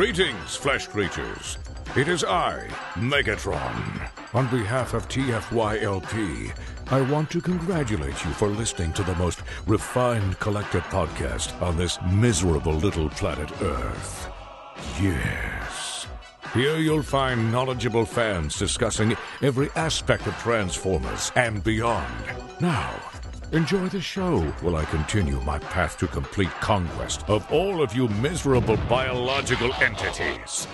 Greetings, flesh creatures. It is I, Megatron. On behalf of TFYLP, I want to congratulate you for listening to the most refined collector podcast on this miserable little planet Earth. Yes. Here you'll find knowledgeable fans discussing every aspect of Transformers and beyond. Now, enjoy the show while I continue my path to complete conquest of all of you miserable biological entities.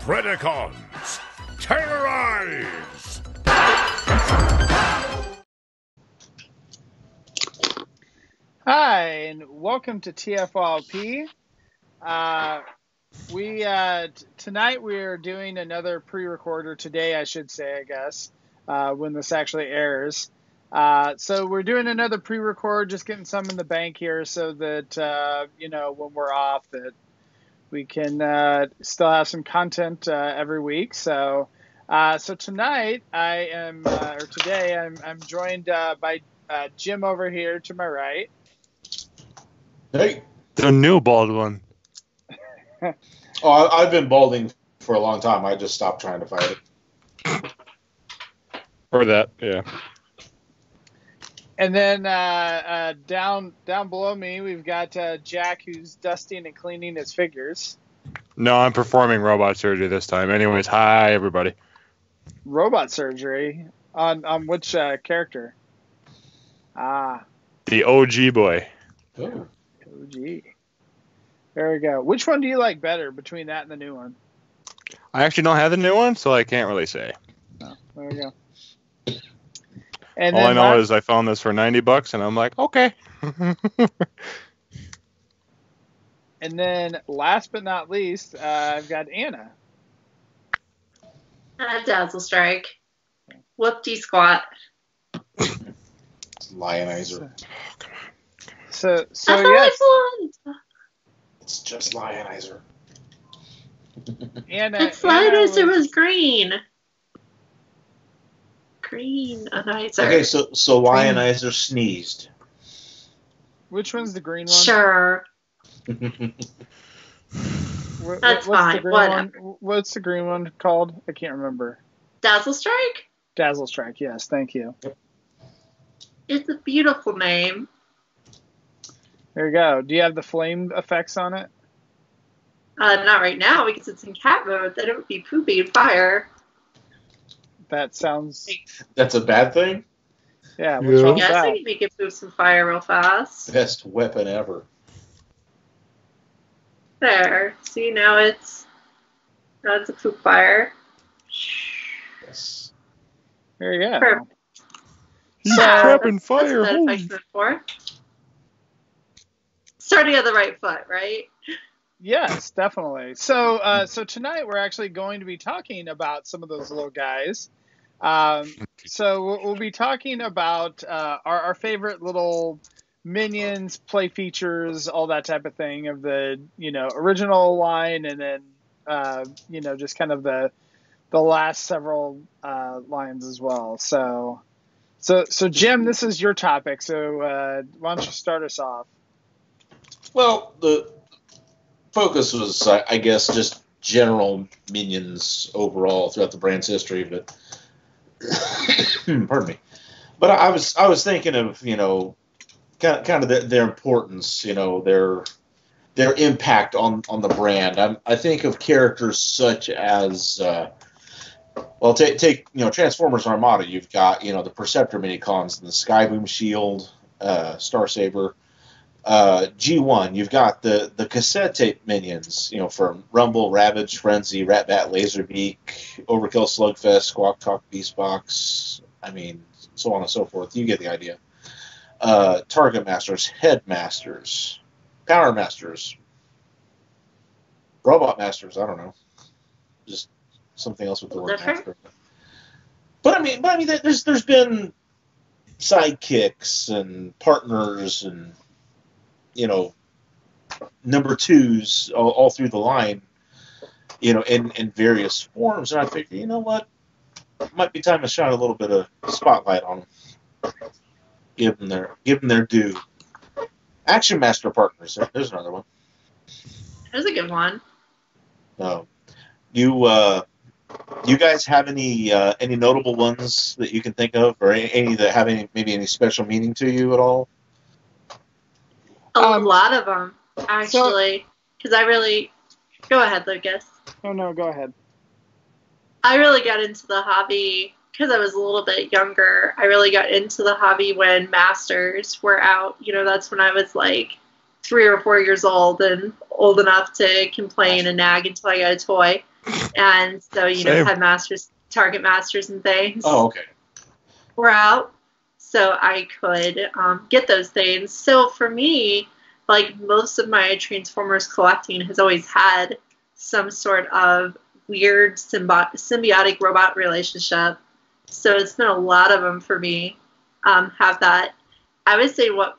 Predacons, terrorize! Hi, and welcome to TFYLP. Uh, we uh, t- tonight we are doing another pre-recorder today, I should say, I guess, uh, when this actually airs. Uh, so we're doing another pre-record, just getting some in the bank here, so that uh, you know when we're off, that we can uh, still have some content uh, every week. So, uh, so tonight I am, uh, or today I'm, I'm joined uh, by uh, Jim over here to my right. Hey. The new bald one. Oh, I, I've been balding for a long time. I just stopped trying to fight it. Or that, yeah. And then uh, uh, down down below me, we've got uh, Jack, who's dusting and cleaning his figures. No, I'm performing robot surgery this time. Anyways, hi everybody. Robot surgery on on which uh, character? Ah, The OG boy. Oh. OG. There we go. Which one do you like better between that and the new one? I actually don't have the new one, so I can't really say. There we go. And All I know last- is I found this for 90 bucks, and I'm like, okay. and then last but not least, uh, I've got Anna. Uh, Dazzle Strike. Whoop-de squat. Leonizer. So so That's the yes, right one. It's just Leonizer. Anna. It's Leonizer was- was green. Green Leonizer. Okay, so so Leonizer sneezed. Which one's the green one? Sure. What- That's what's fine, The green whatever. one? What's the green one called? I can't remember. Dazzle Strike? Dazzle Strike. Yes, thank you. It's a beautiful name. There you go. Do you have the flame effects on it? Uh, not right now because it's in cat mode. Then it would be poopy and fire. That sounds. That's a bad thing. Yeah. What's Yeah. wrong with Yes, I that? can make it poop some fire real fast. Best weapon ever. There. See, now it's. Now it's a poop fire. Yes. There you go. Perfect. He's So- trapping That's fire. what that holy effect's meant for. Starting on the right foot, right? Yes, definitely. So, uh, so tonight we're actually going to be talking about some of those little guys. Um, so we'll, we'll be talking about uh, our, our favorite little minions, play features, all that type of thing of the you know original line, and then uh, you know just kind of the the last several uh, lines as well. So, so so Jim, this is your topic. So uh, why don't you start us off? Well, the focus was, I I guess, just general minions overall throughout the brand's history, but pardon me. But I was I was thinking of you know kind of, kind of their, their importance, you know their their impact on on the brand. I, I think of characters such as uh, well take take you know Transformers Armada. You've got you know the Perceptor minicons and the Skyboom Shield, uh, Star Saber uh, G1, you've got the, the cassette tape minions, you know, from Rumble, Ravage, Frenzy, Ratbat, Laserbeak, Overkill, Slugfest, Squawk Talk, Beastbox, I mean, so on and so forth. You get the idea. Uh, Target Masters, Headmasters, Power Masters, Robot Masters, I don't know. Just something else with the word master. But I mean, but I mean, there's there's been sidekicks and partners and you know number twos all, all through the line you know in in various forms and i figure you know what might be time to shine a little bit of spotlight on them give them their give them their due action master partners there- there's another one There's a good one. No. You uh, you guys have any uh, any notable ones that you can think of, or any, any that have any maybe any special meaning to you at all? A Um, lot of them, actually. Because I really. Go ahead, Lucas. Oh no, go ahead. I really got into the hobby because I was a little bit younger. I really got into the hobby when Masters were out. You know, that's when I was like three or four years old and old enough to complain and nag until I got a toy. And so, you know, Same. had Masters, Target Masters, and things Oh, okay. We're out. So I could um, get those things. So for me, like most of my Transformers collecting has always had some sort of weird symbi- symbiotic robot relationship. So it's been a lot of them for me. Um, have that. I would say what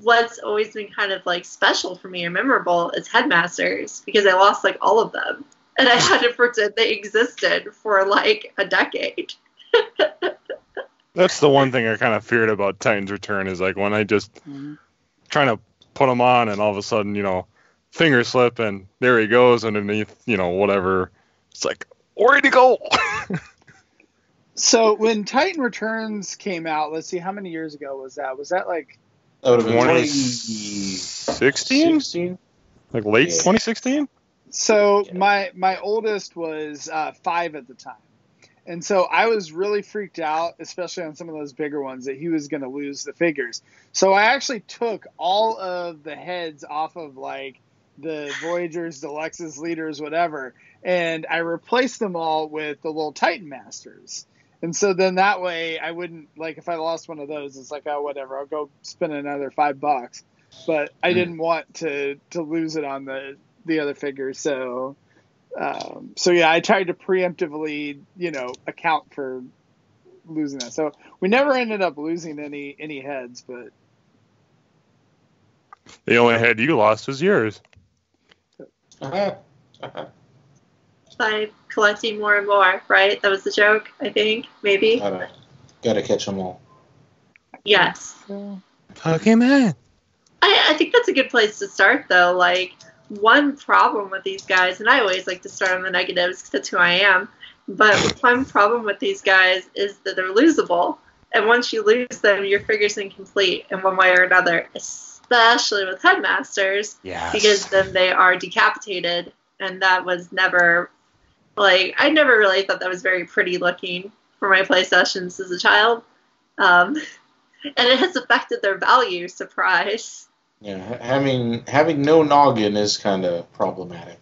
what's always been kind of like special for me or memorable is Headmasters because I lost like all of them and I had to pretend they existed for like a decade. That's the one thing I kind of feared about Titan's Return is like when I just Mhm. trying to put him on and all of a sudden, you know, finger slip and there he goes underneath, you know, whatever. It's like, where'd he go? So when Titan Returns came out, let's see, how many years ago was that? Was that like That would have been 2016? 2016? Like late Yeah. 2016? So Yeah. my my oldest was uh, five at the time, and so I was really freaked out, especially on some of those bigger ones, that he was going to lose the figures. So I actually took all of the heads off of like the Voyagers, Deluxes, Leaders, whatever, and I replaced them all with the little Titan Masters. And so then that way I wouldn't like if I lost one of those, it's like oh whatever, I'll go spend another five bucks. But I Mm. didn't want to to lose it on the the other figures. So, um, so yeah, I tried to preemptively, you know, account for losing that. So we never ended up losing any any heads, but The only head you lost was yours. Uh-huh. Uh-huh. By collecting more and more, right? That was the joke, I think, maybe. Gotta, gotta catch them all. Yes. Pokemon. I, I think that's a good place to start, though. Like, one problem with these guys, and I always like to start on the negatives because that's who I am, but one problem with these guys is that they're losable. And once you lose them, your figure's incomplete in one way or another, especially with headmasters, Yes. because then they are decapitated. And that was never, like, I never really thought that was very pretty looking for my play sessions as a child. Um, and it has affected their value, surprise. Yeah, having having no noggin is kind of problematic.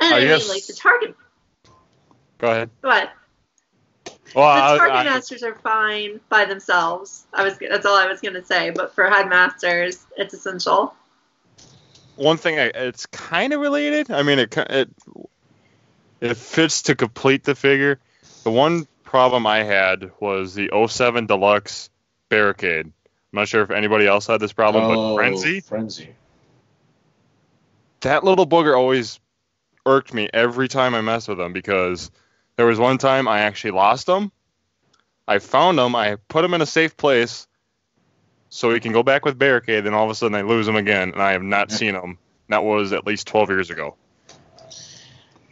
And I I, guess- like the target, Go ahead. but Well, the target I- masters are fine by themselves. I was that's all I was gonna say. But for headmasters, it's essential. one thing I, it's kind of related. I mean, it it it fits to complete the figure. The one problem I had was the 07 Deluxe Barricade. I'm not sure if anybody else had this problem, oh, but Frenzy, Frenzy. that little booger always irked me every time I messed with him because there was one time I actually lost him. I found him, I put him in a safe place so he can go back with Barricade, then all of a sudden I lose him again, and I have not seen him. That was at least 12 years ago.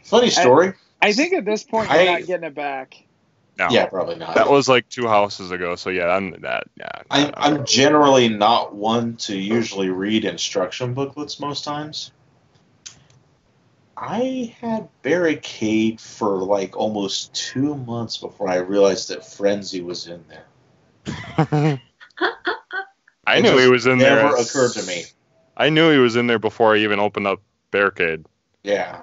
Funny story. I think at this point you're I- not getting it back. No. yeah, probably not. That was like two houses ago, so yeah, I'm that. Yeah, I'm, I'm generally not one to usually read instruction booklets most times. I had Barricade for like almost two months before I realized that Frenzy was in there. I It knew he was in there. Never occurred to me. I knew he was in there before I even opened up Barricade. Yeah.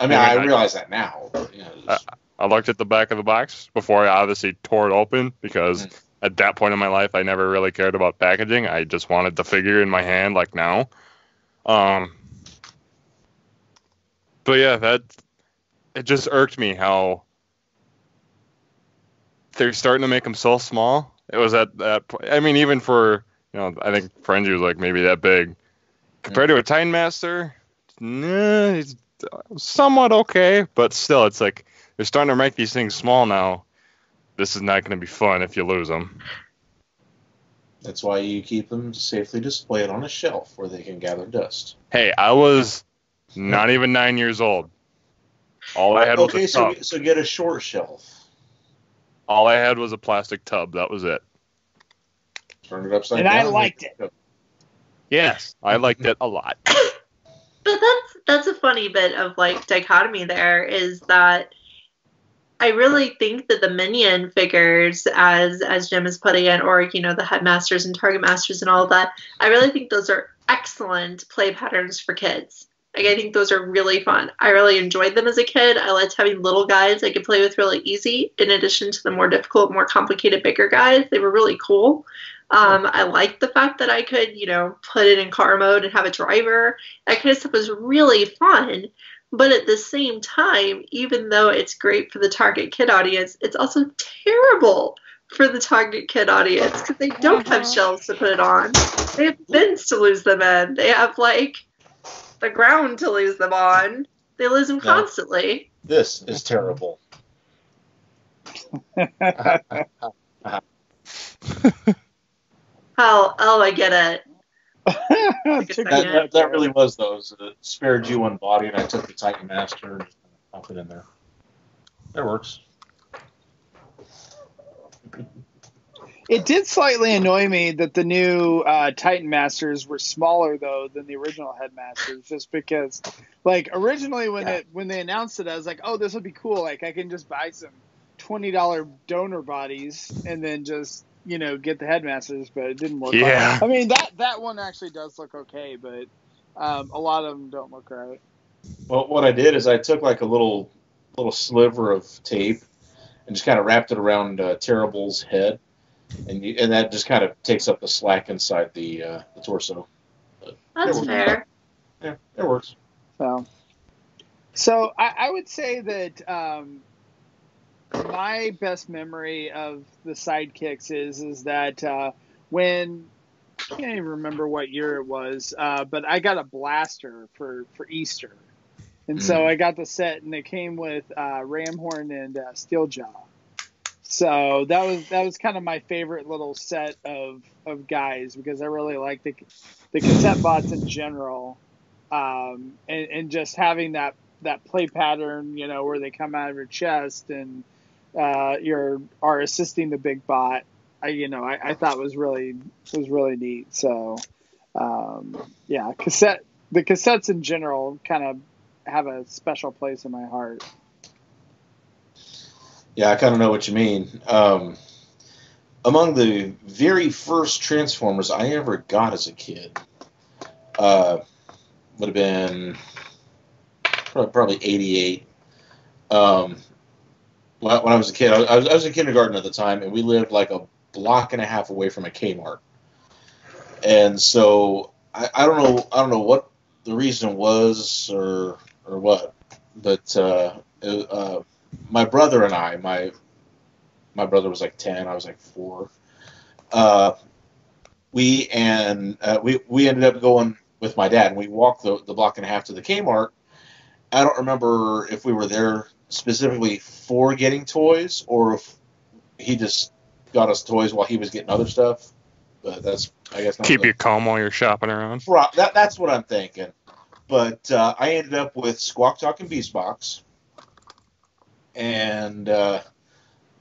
I mean, I I, mean, I- realize that now. But, you know, uh, it's- I looked at the back of the box before I obviously tore it open because Mm. at that point in my life I never really cared about packaging. I just wanted the figure in my hand like now. Um But yeah, that it just irked me how they're starting to make them so small. It was at that point. I mean, even for you know, I think Frenzy was like maybe that big compared to a Titan Master. Nah, it's somewhat okay, but still, it's like they're starting to make these things small now. This is not going to be fun if you lose them. that's why you keep them safely displayed on a shelf where they can gather dust. Hey, I was Not even nine years old. All I had was okay, a so tub. so get a short shelf. All I had was a plastic tub. That was it. Turn it upside And down. I liked it. Yes, I liked it a lot. But that's that's a funny bit of like dichotomy there is that I really think that the minion figures as as Jim is putting it, or you know, the headmasters and target masters and all that, I really think those are excellent play patterns for kids. Like I think those are really fun. I really enjoyed them as a kid. I liked having little guys I could play with really easy, in addition to the more difficult, more complicated, bigger guys. They were really cool. Um, I liked the fact that I could, you know, put it in car mode and have a driver. That kind of stuff was really fun. But at the same time, even though it's great for the target kid audience, it's also terrible for the target kid audience because they don't have mm-hmm. shelves to put it on. They have bins to lose them in. They have like the ground to lose them on. They lose them Yeah. constantly. This is terrible. Oh, oh, I get it. Took That, me that, back that really was those. It spared you one body, and I took the Titan Master and popped it in there. That works. It did slightly annoy me that the new uh, Titan Masters were smaller though than the original Headmasters, just because, like, originally when Yeah. it when they announced it, I was like, oh, this would be cool. Like, I can just buy some twenty dollar donor bodies and then just you know get the Headmasters, but it didn't work. out. Yeah. I mean that that one actually does look okay, but um, a lot of them don't look right. Well, what I did is I took like a little little sliver of tape and just kind of wrapped it around uh, Terrible's head, and you, and that just kind of takes up the slack inside the uh, the torso. That's There we go. fair. Yeah, it works. So, so I, I would say that um, my best memory of the sidekicks is is that uh, when I can't even remember what year it was, uh, but I got a blaster for for Easter, and so Mm. I got the set, and it came with uh, Ramhorn and uh, Steeljaw. So that was that was kind of my favorite little set of of guys because I really like the the cassette bots in general um, and, and just having that that play pattern, you know, where they come out of your chest and uh, you're are assisting the big bot. I, you know, I, I thought was really was really neat. So, um, yeah, cassette the cassettes in general kind of have a special place in my heart. Yeah, I kind of know what you mean. Um, among the very first Transformers I ever got as a kid, uh, would have been prob- probably '88. Um, when I was a kid, I was, I was in kindergarten at the time, and we lived like a block and a half away from a Kmart. And so I, I don't know, I don't know what the reason was or or what, but uh, uh, my brother and I, my my brother was like ten, I was like four. Uh, we and uh, we we ended up going with my dad. and We walked the, the block and a half to the Kmart. I don't remember if we were there specifically for getting toys or if he just got us toys while he was getting other stuff. But that's I guess not Keep you calm while you're shopping around. That, that's what I'm thinking. But uh, I ended up with Squawk Talk and Beast Box. And uh,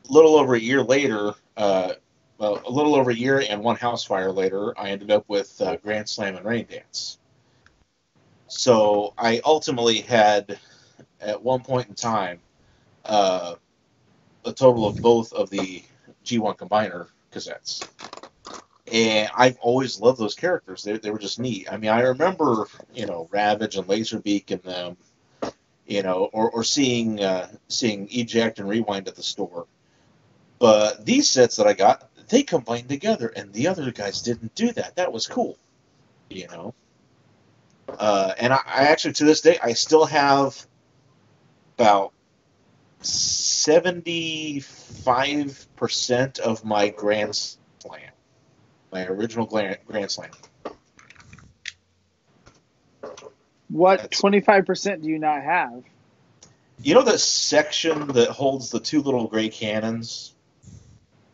a little over a year later, uh, well, a little over a year and one house fire later, I ended up with uh, Grand Slam and Rain Dance. So I ultimately had, at one point in time, uh, a total of both of the G1 Combiner cassettes and I've always loved those characters. They, they were just neat. I mean, I remember you know Ravage and Laserbeak and them, you know, or, or seeing uh, seeing Eject and Rewind at the store. But these sets that I got, they combined together, and the other guys didn't do that. That was cool, you know. Uh, and I, I actually, to this day, I still have about seventy-five percent of my Grand Slam my original Grand, Grand Slam. What That's- twenty five percent do you not have? You know the section that holds the two little gray cannons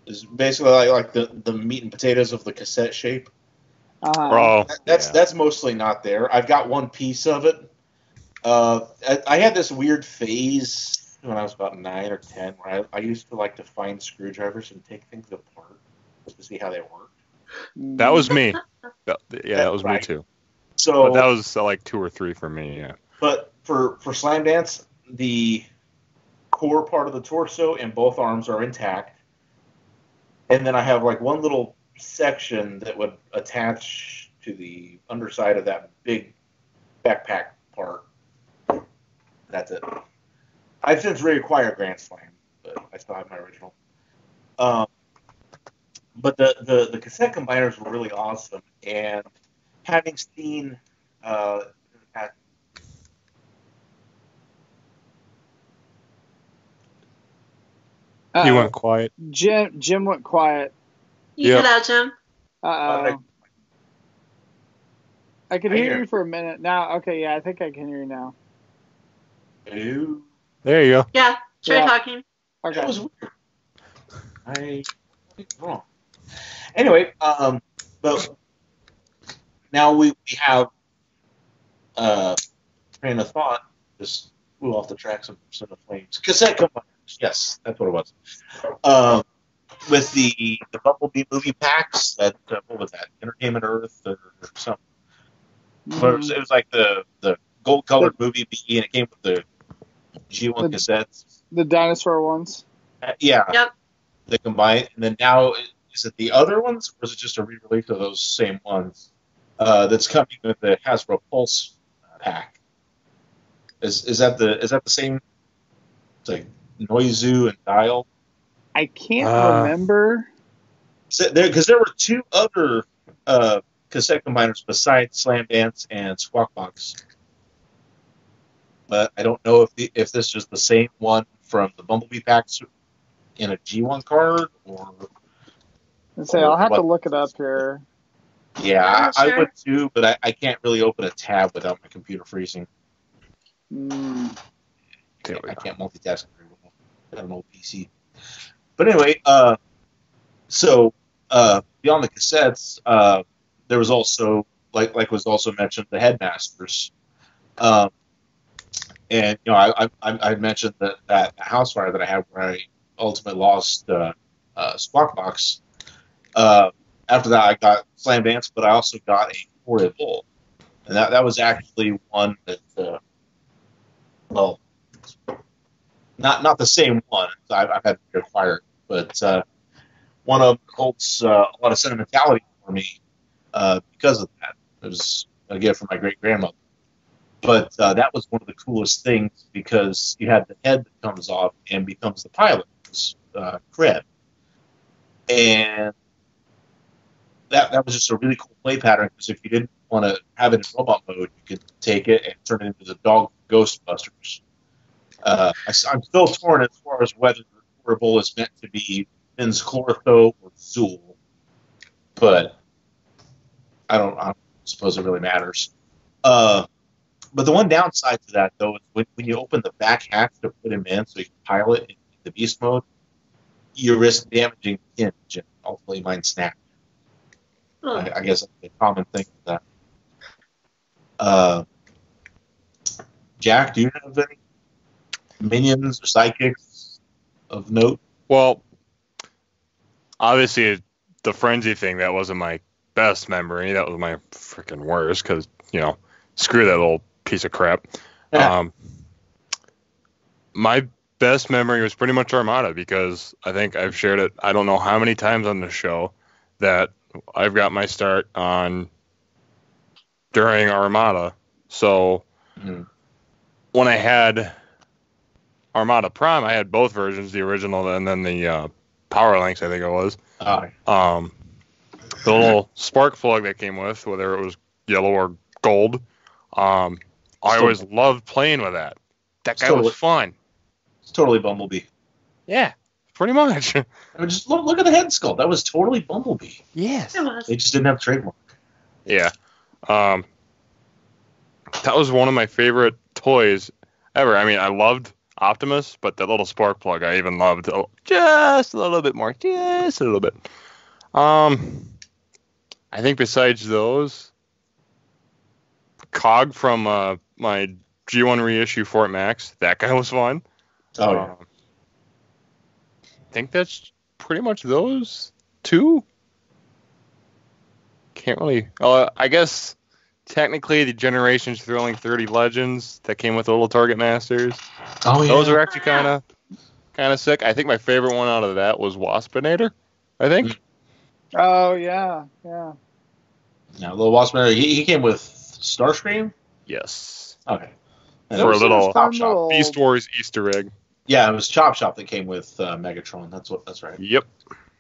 is basically like, like the, the meat and potatoes of the cassette shape. Uh, Bro, That- That's yeah. that's mostly not there. I've got one piece of it, Uh, I, I had this weird phase when I was about nine or ten where I, I used to like to find screwdrivers and take things apart just to see how they worked. That was me. Yeah, that was me too. So, But that was uh, like two or three for me. Yeah. but for for slam dance, the core part of the torso and both arms are intact, and then I have like one little section that would attach to the underside of that big backpack part. That's it. I've since reacquired Grand Slam, but I still have my original. Um, but the, the, the cassette combiners were really awesome, and having seen uh, in the past You Uh-oh. went quiet. Jim. Jim went quiet. You Yeah. cut out, Jim. Uh oh. I could I hear hear. you for a minute now. Okay, yeah, I think I can hear you now. Ew. There you go. Yeah, try Yeah. talking. Okay. That was weird. I what's wrong. Anyway, um, but now we, we have uh, train of thought. Just flew off the tracks of Percent of Flames. Cassette combiners. Yes, that's what it was. Um, with the the Bumblebee movie packs. That uh, what was that? Entertainment Earth or something. But it, was, it was like the the gold colored movie B, and it came with the G1 The- cassettes. The dinosaur ones. Uh, yeah. Yep. They combine, and then now is it the other ones, or is it just a re-release of those same ones? Uh, that's coming with the Hasbro Pulse pack. Is is that the is that the same? It's like Noizu and Dial. I can't Uh. remember. So there because there were two other uh, cassette combiners besides Slam Dance and Squawk Box. But I don't know if the, if this is the same one from the Bumblebee packs in a G1 card or And say I'll have to look it up here. Yeah, I'm I, I would too, but I, I can't really open a tab without my computer freezing. Mm. There we I go. can't multitask very well. I have an old PC. But anyway, uh, so uh, beyond the cassettes, uh, there was also like like was also mentioned the headmasters, um, and you know I I, I mentioned that that house fire that I had where I ultimately lost uh, uh, Squawk Box. Uh, after that, I got Slam Dance, but I also got a Four Bull, and that that was actually one that uh, well not not the same one. I've, I've had to acquire but uh, one of holds uh, a lot of sentimentality for me uh, because of that. It was a gift from my great grandmother. But uh, that was one of the coolest things because you had the head that comes off and becomes the pilot, uh. And that that was just a really cool play pattern because if you didn't want to have it in robot mode, you could take it and turn it into the dog Ghostbusters. Uh, I, am still torn as far as whether Horri-Bull is meant to be Vinz Clortho or Zuul, but I don't, I don't suppose it really matters. Uh, but the one downside to that, though, is when, when you open the back hatch to put him in so you can pilot in the beast mode, you risk damaging the hinge and ultimately mine snap. Oh, I, I guess that's a common thing with that. Uh, Jack, do you have any minions or sidekicks of note? Well, obviously the frenzy thing that wasn't my best memory. That was my freaking worst because you know screw that little piece of crap. Um, my best memory was pretty much Armada because I think I've shared it. I don't know how many times on the show that I've got my start on during Armada. So Mhm. when I had Armada Prime, I had both versions, the original and then the uh, Powerlinx, I think it was. Um, the little spark plug that came with, whether it was yellow or gold. Um, I So- always loved playing with that. That guy So- was fun. it's totally Bumblebee. Yeah, pretty much. I mean, just look, look at the head sculpt. That was totally Bumblebee. yes. it was. They just didn't have trademark. Yeah. Um, that was one of my favorite toys ever. I mean, I loved Optimus, but that little spark plug I even loved oh, just a little bit more, just a little bit. Um, I think besides those, Cog from uh, my G1 reissue Fort Max. That guy was fun. Oh yeah. Um, I think that's pretty much those two. Can't really. Uh, I guess technically the Generations Thrilling 30 Legends that came with the little Target Masters. Oh yeah. Those are actually kind of kind of sick. I think my favorite one out of that was Waspinator. I think. Oh yeah, yeah. Yeah, little Waspinator. He, he came with Starscream. Yes. Okay. And For a little- Chop Shop. little- Beast Wars Easter egg. Yeah, it was Chop Shop that came with uh, Megatron. That's what. That's right. Yep.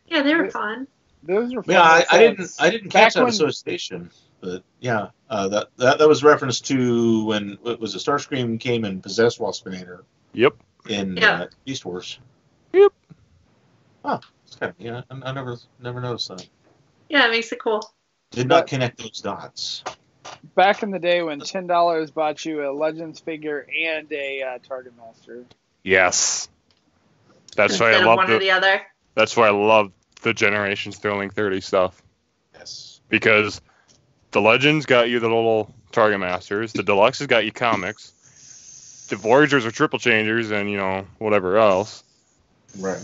Yeah, they were fun. Those are. Fun Yeah, I, I didn't. I didn't Back catch that when- association, but yeah, uh, that, that that was reference to when it was a Starscream came and possessed Waspinator Yep. in Yeah. uh, Beast Wars. Yep. Oh, it's kind of, yeah, I, I never never noticed that. Yeah, it makes it cool. Did not connect those dots. Back in the day when ten dollars bought you a Legends figure and a uh, Target Master. Yes. That's why I of love one or the. the other. That's why I love the Generations Thrilling 30 stuff Yes. because the Legends got you the little Target Masters, the Deluxes got you comics, the Voyagers are triple changers, and you know whatever else, Right.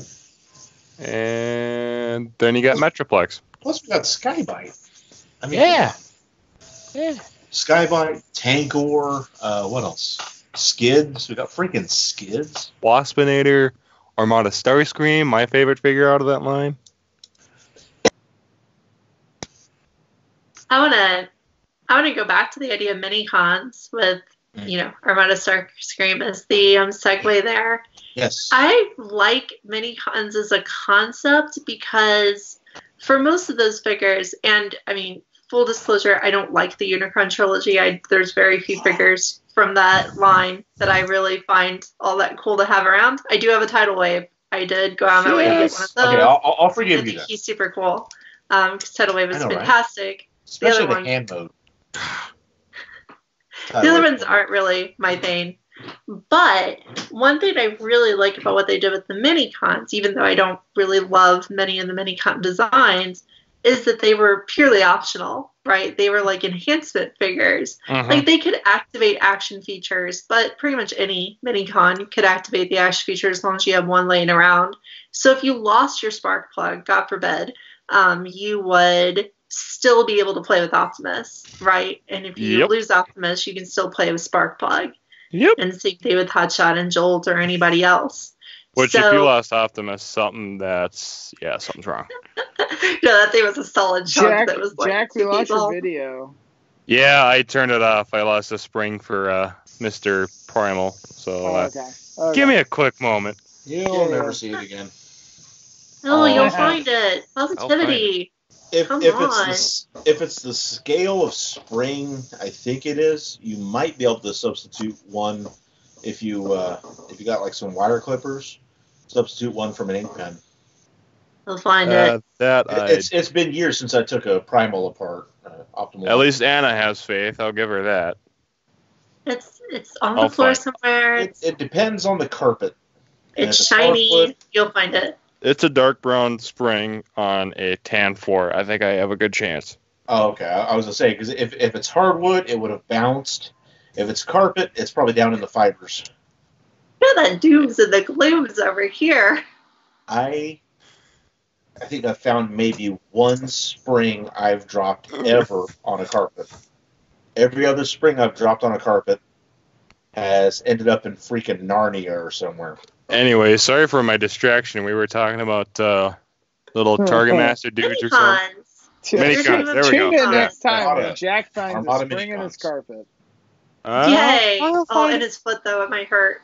and then you got Metroplex. Plus, we got Skybite. I mean, Yeah. Yeah. Skybite, Tankor. Uh, what else? Skids. We got freaking Skids. Waspinator, Armada Starscream, my favorite figure out of that line. I wanna I wanna go back to the idea of mini cons with Mm. you know Armada Starscream as the um, segue there. Yes. I like mini cons as a concept because for most of those figures, and I mean, full disclosure, I don't like the Unicron trilogy. I there's very few figures from that line that I really find all that cool to have around. I do have a tidal wave. I did go out of my way to get one of those. okay, I'll, I'll- I'll I forgive you that. he's super cool. Um, because tidal wave is know, right? fantastic. the, other the one- hand mode. The other ones aren't really my thing. But one thing I really like about what they did with the mini cons, even though I don't really love many of the mini con designs, is that they were purely optional, right? They were like enhancement figures. Mhm. Like they could activate action features, but pretty much any mini con could activate the action feature as long as you have one laying around. So if you lost your spark plug, God forbid, um, you would still be able to play with Optimus, right? And if you Yep. lose Optimus, you can still play with Spark Plug. Yep. And same thing with Hotshot and Jolt or anybody else. Which, so, if you lost Optimus, something that's yeah, something's wrong. no, that thing was a solid chunk Jack, that was like Jack, we lost people. your video. Yeah, I turned it off. I lost a spring for uh, Mr. Primal. So Oh, uh, okay. okay. give me a quick moment. You'll Yeah. never see it again. Oh, Oh. you'll find it. find Positivity. If, Come if on. it's the, if it's the scale of spring, I think it is. You might be able to substitute one if you uh, if you got like some wire clippers. Substitute one from an ink pen. You'll find Uh, it. that It- I, It's it's been years since I took a primal apart. Uh, optimal. at least Anna has faith. I'll give her that. It's it's on I'll the floor find- somewhere. It, it depends on the carpet. it's it's shiny. hardwood- You'll find it. It's a dark brown spring on a tan floor. I think I have a good chance. Oh, okay. I, I was gonna say because if if it's hardwood, it would have bounced. If it's carpet, it's probably down in the fibers. Yeah, that dooms and the glooms over here. I I think I found maybe one spring I've dropped ever on a carpet. Every other spring I've dropped on a carpet has ended up in freaking Narnia or somewhere. Anyway, sorry for my distraction. We were talking about uh, little Target Master dudes or something. Minicons. Mini cons, there we Tune go. in next time when Jack finds Armada a spring in his carpet. Uh, Yay! I'll Oh, find and his foot though, it might hurt.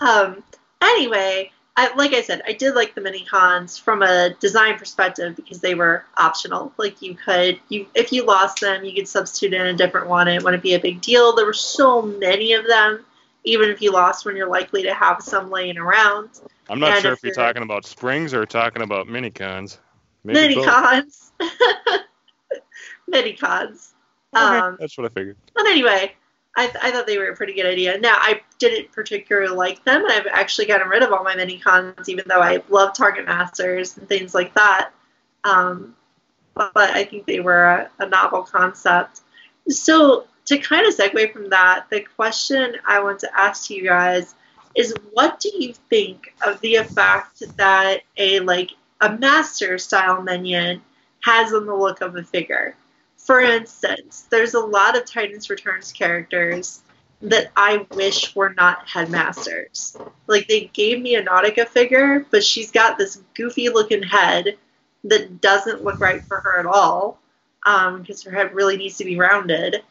Um. Anyway, I, like I said, I did like the mini cons from a design perspective because they were optional. Like you could, you if you lost them, you could substitute in a different one. It wouldn't be a big deal. There were so many of them. Even if you lost one, you're likely to have some laying around. I'm not And sure if you're talking about springs or talking about mini cons. Maybe Mini cons. mini cons. Okay, Um, that's what I figured. But anyway, I, th- I thought they were a pretty good idea. Now, I didn't particularly like them, and I've actually gotten rid of all my mini cons, even though I love Target Masters and things like that. Um, but, but I think they were a, a novel concept. So, to kind of segue from that, the question I want to ask you guys is what do you think of the effect that a like a master style minion has on the look of a figure? For instance, there's a lot of Titans Returns characters that I wish were not headmasters. Like they gave me a Nautica figure, but she's got this goofy looking head that doesn't look right for her at all because um, her head really needs to be rounded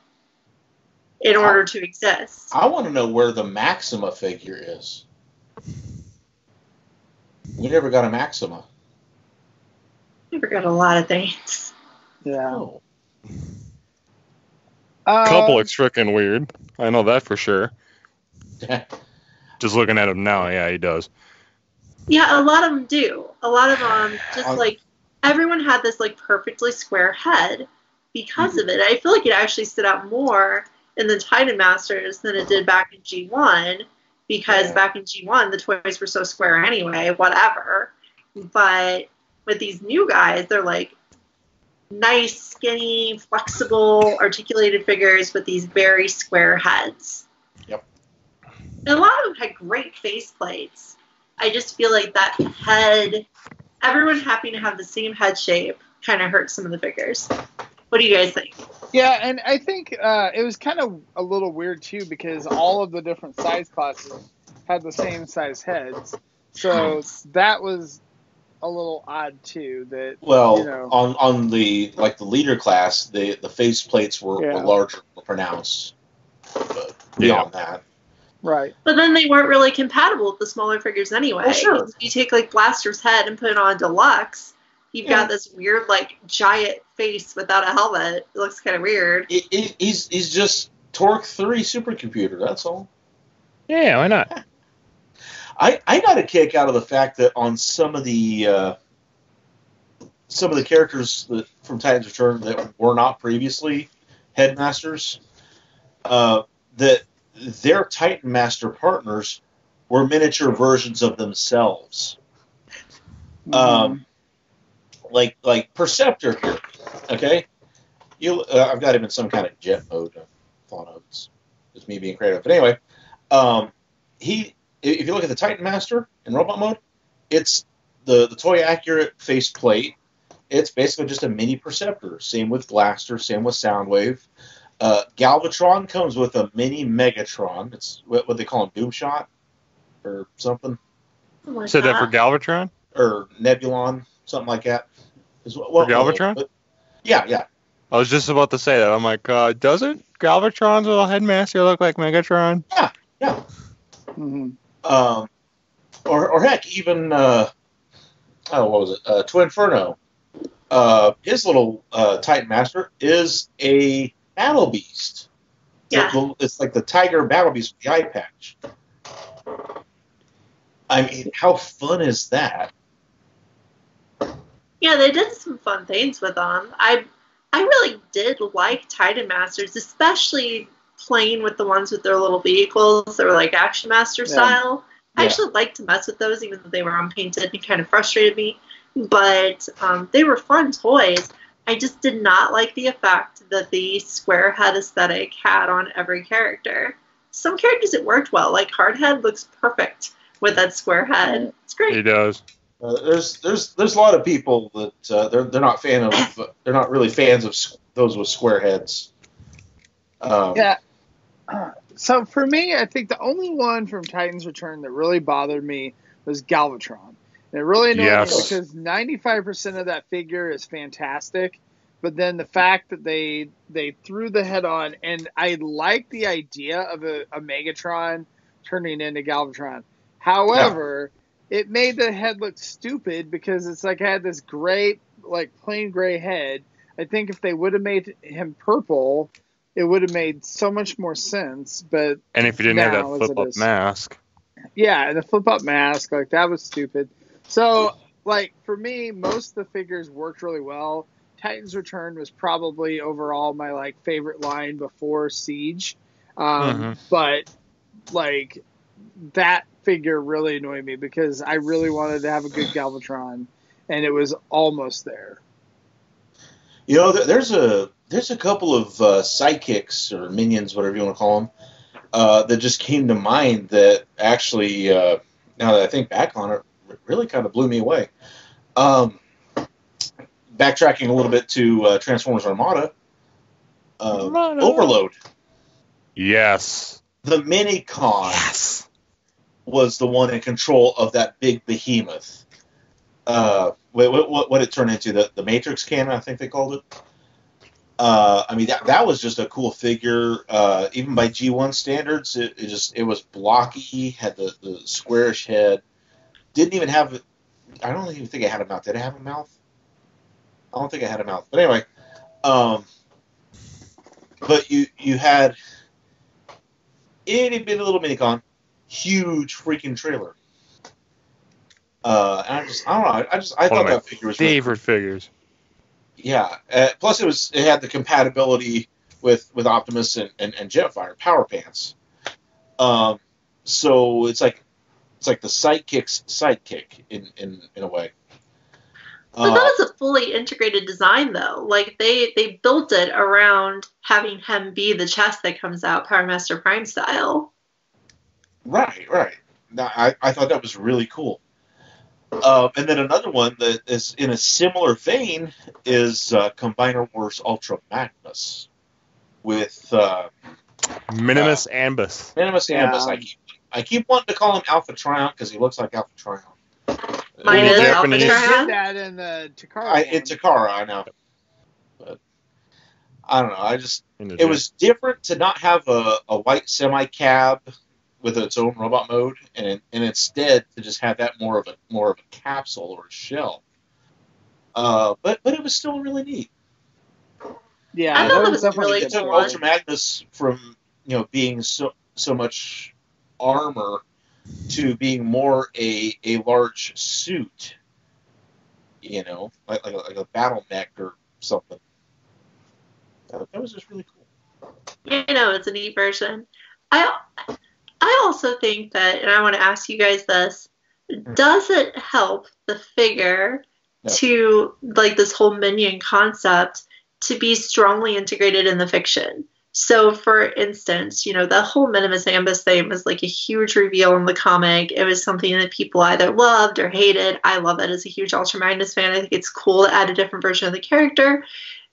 in order to exist. I want to know where the Maxima figure is. We never got a Maxima. Never got a lot of things. Yeah. Oh. Uh, Couple looks freaking weird. I know that for sure. Just looking at him now, yeah, he does. Yeah, a lot of them do. A lot of them just Um, like everyone had this like perfectly square head because Mm-hmm. of it. I feel like it actually stood out more in the Titan Masters than it did back in G1 because Yeah. back in G1 the toys were so square anyway, whatever. But with these new guys, they're like nice, skinny, flexible, articulated figures with these very square heads. Yep. And a lot of them had great face plates. I just feel like that head, everyone having to have the same head shape, kind of hurts some of the figures. What do you guys think? Yeah, and I think uh, it was kind of a little weird too because all of the different size classes had the same size heads, so that was a little odd too. That Well, you know. on on the like the leader class, the the face plates were, Yeah. were larger, more pronounced. But beyond that, right, But then they weren't really compatible with the smaller figures anyway. Oh, sure. If you take like Blaster's head and put it on Deluxe, you've Yeah. got this weird like giant face without a helmet. It looks kind of weird. He- he- he's he's just Torque three supercomputer. That's all. Yeah, why not? I, I got a kick out of the fact that on some of the uh, some of the characters that from Titans Return that were not previously headmasters, uh, that their Titan Master partners were miniature versions of themselves. Um, like like Perceptor here, okay? You, uh, I've got him in some kind of jet mode. I thought of it's just me being creative, but anyway, um, he if you look at the Titan Master in robot mode, it's the the toy accurate face plate. It's basically just a mini Perceptor. Same with Blaster. Same with Soundwave. Uh, Galvatron comes with a mini Megatron. It's what, what they call him, Doomshot, or something, Oh Said that for Galvatron? or Nebulon, something like that. Is what, what- Galvatron? but- yeah, yeah. I was just about to say that. I'm like, uh, doesn't Galvatron's little headmaster look like Megatron? Yeah, yeah. Mm Mhm. Um, or, or heck, even uh, oh, what was it? Uh, Twin Inferno. Uh, his little uh, Titan Master is a battle beast. It's Yeah. like the- It's like the tiger battle beast with the eye patch. I mean, how fun is that? Yeah, they did some fun things with them. I I really did like Titan Masters, especially playing with the ones with their little vehicles that were like Action Master Yeah. style. I Yeah. actually liked to mess with those, even though they were unpainted and kind of frustrated me. But um, they were fun toys. I just did not like the effect that the square head aesthetic had on every character. Some characters it worked well, like Hardhead looks perfect with that square head. It's great. He does. Uh, there's there's there's a lot of people that uh, they're they're not fan of they're not really fans of s- those with square heads. Um, Yeah. So for me, I think the only one from Titans Return that really bothered me was Galvatron. And it really annoyed Yes. me because 95% of that figure is fantastic, but then the fact that they they threw the head on, and I like the idea of a, a Megatron turning into Galvatron. However, it made the head look stupid because it's like I had this gray, like plain gray head. I think if they would have made him purple, it would have made so much more sense. But And if you didn't have that flip up mask, yeah, and the flip up mask, like that was stupid. So, like for me, most of the figures worked really well. Titans Return was probably overall my like favorite line before Siege, um, Mhm. but like that figure really annoyed me because I really wanted to have a good Galvatron, and it was almost there. You know, there's a there's a couple of uh, sidekicks or minions, whatever you want to call them, uh, that just came to mind that actually, uh, now that I think back on it, really kind of blew me away. Um, backtracking a little bit to uh, Transformers Armada, uh, Armada. Overload, Yes. the Minicon Yes. was the one in control of that big behemoth. Uh, what, what, what it turned into the the Matrix cannon, I think they called it. Uh, I mean that that was just a cool figure. Uh, even by G1 standards, it, it just it was blocky, had the, the squarish head. Didn't even have. I don't even think it had a mouth. Did it have a mouth? I don't think it had a mouth. But anyway, um, but you you had itty bitty little minicon, huge freaking trailer. Uh, and I just I don't know. I just I One thought that figure was really Favorite figures. yeah. Uh, plus, it was it had the compatibility with with Optimus and, and, and Jetfire Power Pants. Um, so it's like it's like the sidekick's sidekick in in, in a way. But Uh, that was a fully integrated design, though. Like they they built it around having him be the chest that comes out Power Master Prime style. Right, right. Now, I, I thought that was really cool. Uh, and then another one that is in a similar vein is uh, Combiner Wars Ultra Magnus with uh, Minimus Ambus. Minimus Yeah. Ambus. I keep I keep wanting to call him Alpha Trion because he looks like Alpha Trion. Mine is Alpha Japanese. They did that in the Takara. I, in Takara, I know. But I don't know. I just it was different to not have a, a white semi cab with its own robot mode, and and instead to just have that more of a more of a capsule or a shell. Uh, but but it was still really neat. yeah, I thought that it was was really It took cool. Ultra Magnus from you know being so so much armor to being more a a large suit. You know, like like a, like a battle mech or something. That, that was just really cool. You know, it's a neat version. I I also think that, and I want to ask you guys this: mm. Does it help the figure No. to like this whole minion concept to be strongly integrated in the fiction? So, for instance, you know, the whole Minimus Ambus thing was like a huge reveal in the comic. It was something that people either loved or hated. I love it as a huge Ultra Magnus fan. I think it's cool to add a different version of the character.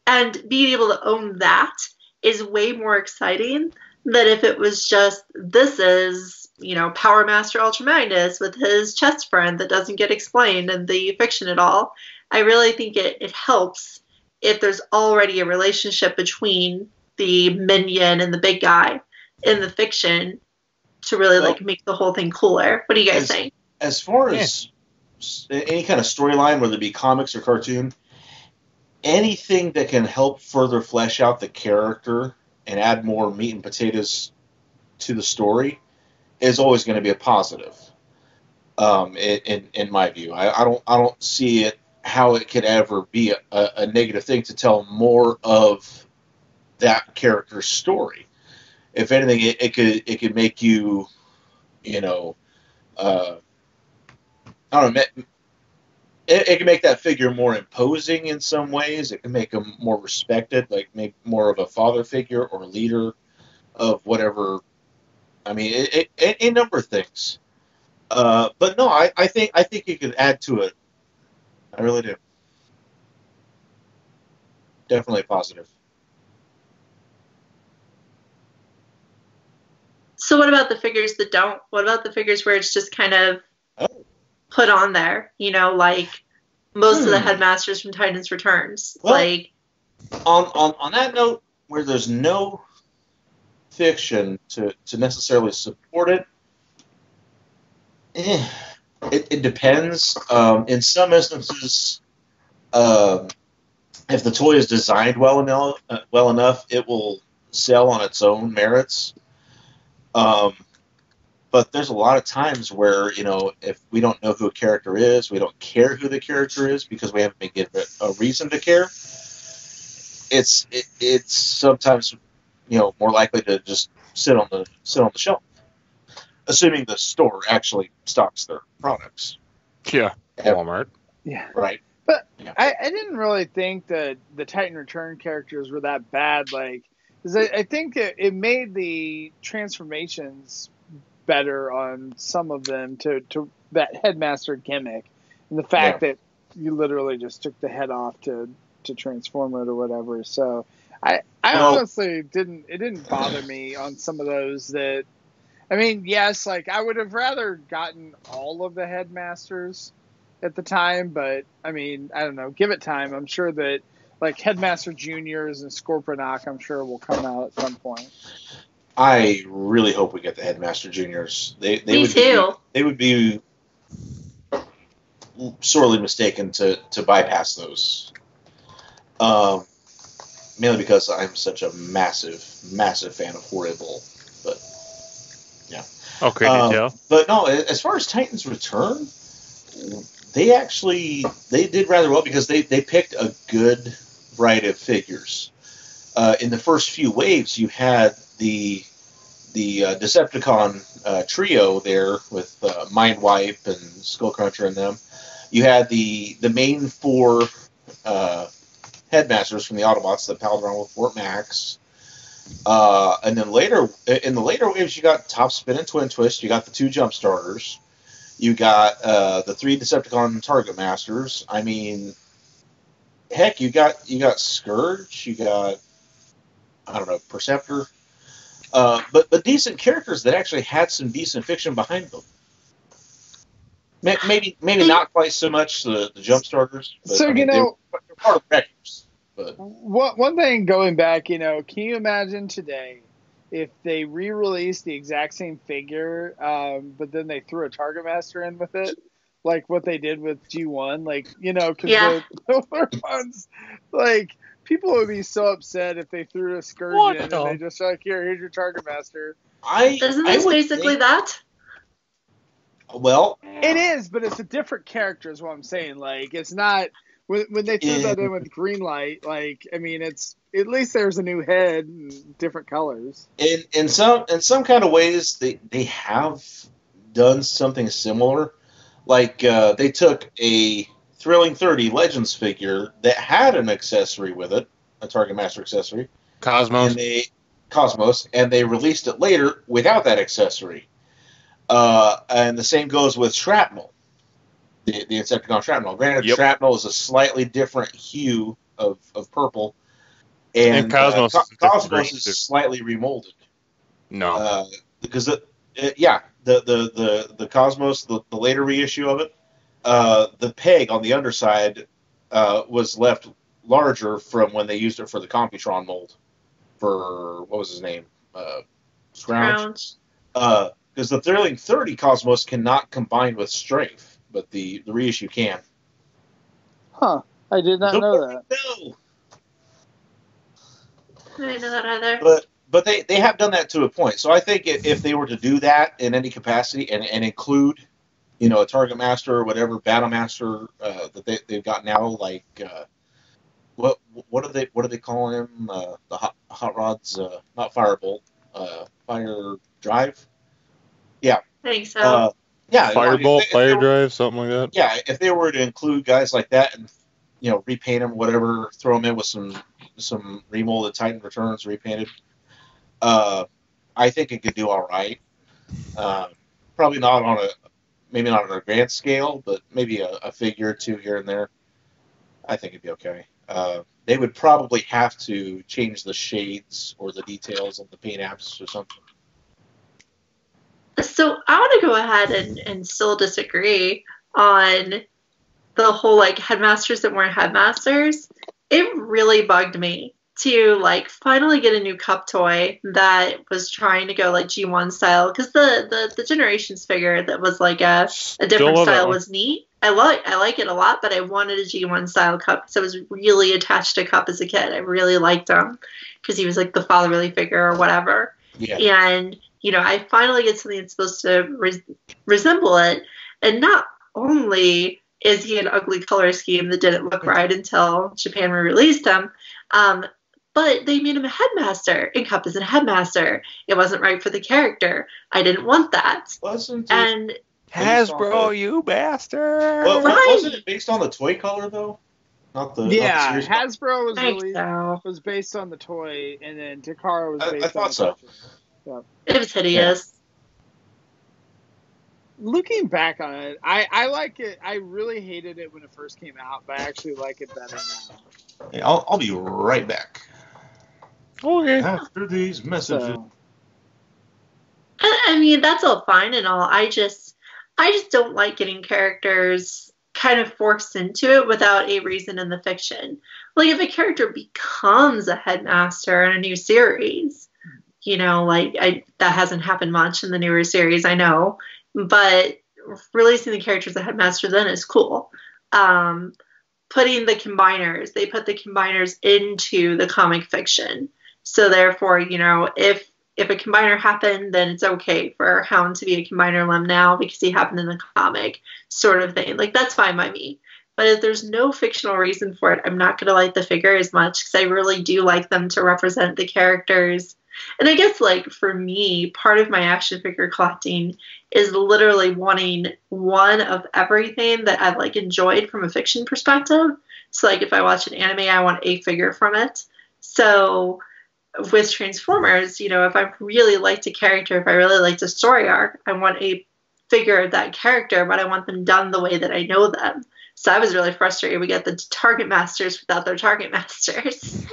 And being able to own that is way more exciting than if it was just this is, you know, Power Master Ultra Magnus with his chest friend that doesn't get explained in the fiction at all. I really think it, it helps if there's already a relationship between the minion and the big guy in the fiction to really like make the whole thing cooler. What do you guys As- think? as far as s- any kind of storyline, whether it be comics or cartoon, anything that can help further flesh out the character and add more meat and potatoes to the story is always going to be a positive. Um, in, in my view, I, I don't I don't see it how it could ever be a, a, a negative thing to tell more of that character's story. If anything, it, it could it could make you, you know, uh, I don't know. It, it can make that figure more imposing in some ways. It can make him more respected, like make more of a father figure or leader of whatever. I mean, it, it, a, number of things. Uh, but no, I, I think I think it could add to it. I really do. Definitely positive. So what about the figures that don't? What about the figures where it's just kind of Oh. Put on there? You know, like most of the Hmm. headmasters from Titans Returns. Well- like on on on that note, where there's no fiction to to necessarily support it, eh, it, it depends. Um, in some instances, um, if the toy is designed well enough, uh, well enough, it will sell on its own merits. Um, but there's a lot of times where you know if we don't know who a character is, we don't care who the character is because we haven't been given a reason to care it's it, it's sometimes you know more likely to just sit on the sit on the shelf, assuming the store actually stocks their products. Yeah. Yeah. Walmart. Yeah. Right. But Yeah. I, I didn't really think that the Titan Return characters were that bad. Like, 'cause I, I think it, it made the transformations better on some of them to, to that headmaster gimmick, and the fact that you literally just took the head off to to transform it or whatever. So I I Well- honestly didn't it didn't bother me on some of those that. I mean, yes, like I would have rather gotten all of the headmasters at the time, but I mean, I don't know. Give it time. I'm sure that like Headmaster Juniors and Scorponok, I'm sure will come out at some point. I really hope we get the headmaster juniors. They they Me would too. Be, they would be sorely mistaken to to bypass those. Um, mainly because I'm such a massive massive fan of Horri-Bull. But yeah. Okay, Um, detail. But no, as far as Titans Return, they actually they did rather well because they they picked a good variety of figures. Uh, in the first few waves, you had the the uh, Decepticon uh, trio there with uh, Mindwipe and Skullcruncher and them. You had the the main four uh, headmasters from the Autobots that palled around with Fort Max. Uh, and then later, in the later waves, you got Top Spin and Twin Twist. You got the two jump starters. You got uh, the three Decepticon Target Masters. I mean, heck, you got you got Scourge. You got I don't know Perceptor. Uh, but but decent characters that actually had some decent fiction behind them. Maybe maybe not quite so much the, the jump starters. But, So, I you mean, they know- were- they're part of the wreckers. But One one thing going back, you know, can you imagine today if they re-released the exact same figure, um, but then they threw a Target Master in with it, like what they did with G1, like you know, because Yeah. the older ones, like people would be so upset if they threw a Scourge What in the- and they just like here, here's your Target Master. I Isn't I this would basically think- that? Well, It is, but it's a different character, is what I'm saying. Like it's not when when they threw that in with green light. Like I mean, it's at least there's a new head and different colors. in in some in some kind of ways they they have done something similar like uh, they took a thrilling 30 legends figure that had an accessory with it a target master accessory Cosmos. and they cosmos and they released it later without that accessory uh, and the same goes with shrapnel the, the insecticon shrapnel granted Yep. shrapnel is a slightly different hue of, of purple and, And Cosmos uh, is Cosmos is too. slightly remolded no. uh, because it, it, yeah, the the the the Cosmos, the, the later reissue of it, uh, the peg on the underside uh, was left larger from when they used it for the Computron mold for what was his name, uh, Scrounge. Scrounge. Because the Thrilling Thirty Cosmos cannot combine with Strafe, but the the reissue can. Huh? I did not know that. No, I didn't know that either. but but they, they have done that to a point. So I think if, if they were to do that in any capacity and, and include, you know, a target master or whatever battle master uh, that they, they've got now, like uh, what what do they what do they call him? Uh, the hot, hot rods, uh, not firebolt, uh, fire drive. I think so. Uh, yeah, I mean, Firebolt, if they- if they fire were- drive, something like that. yeah, if they were to include guys like that and you know repaint them, whatever, throw them in with some some remolded Titan returns, repainted, uh, I think it could do all right. Uh, probably not on a maybe not on a grand scale, but maybe a, a figure or two here and there. I think it'd be okay. Uh, they would probably have to change the shades or the details of the paint apps or something. So I want to go ahead and, and still disagree on the whole like headmasters that weren't headmasters. It really bugged me to like finally get a new cup toy that was trying to go like G1 style because the, the the generations figure that was like a, a different style was neat. I like I like it a lot, but I wanted a G1 style cup because I was really attached to Cup as a kid. I really liked him because he was like the fatherly figure or whatever. Yeah, and you know i finally get something that's supposed to res- resemble it. And not only is he an ugly color scheme that didn't look right until japan re-released him um, but they made him a headmaster and cup is a headmaster it wasn't right for the character i didn't want that wasn't and based Hasbro, the- you bastard! Well, Right. wasn't it based on the toy color though? Not the not the yeah, series? Hasbro was really so. was based on the toy, and then Takara was I- I based thought on the so. picture. It was hideous. Looking back on it, I, I like it. I really hated it when it first came out, but I actually like it better now. Yeah, I'll, I'll be right back Okay. after these messages. So, I I mean, that's all fine and all. I just, I just don't like getting characters kind of forced into it without a reason in the fiction. Like if a character becomes a headmaster in a new series, you know, like I that hasn't happened much in the newer series, I know, but releasing the character as a headmaster then is cool. Um, putting the combiners, they put the combiners into the comic fiction. So therefore, you know, if if a combiner happened, then it's okay for Hound to be a combiner limb now because he happened in the comic, sort of thing. Like that's fine by me. But if there's no fictional reason for it, I'm not gonna like the figure as much because I really do like them to represent the characters. And I guess like for me, part of my action figure collecting is literally wanting one of everything that I've like enjoyed from a fiction perspective. So like if I watch an anime, I want a figure from it. So with Transformers, you know, if I really liked a character, if I really liked a story arc, I want a figure of that character, but I want them done the way that I know them. So I was really frustrated. We get the Target Masters without their Target Masters.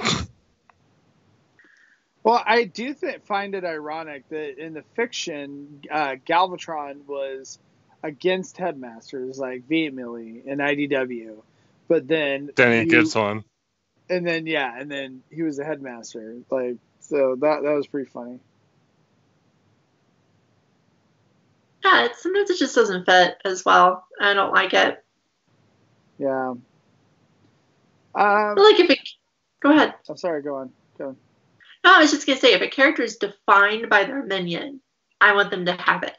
well, I do th- find it ironic that in the fiction, uh, Galvatron was against headmasters like vehemently in IDW, but then Then he you- gets one. And then yeah, and then he was a headmaster. Like so that that was pretty funny. yeah, it, sometimes it just doesn't fit as well. I don't like it. Yeah. Um, like if it. Go ahead. I'm sorry. Go on. Go on. No, I was just gonna say, if a character is defined by their minion, I want them to have it.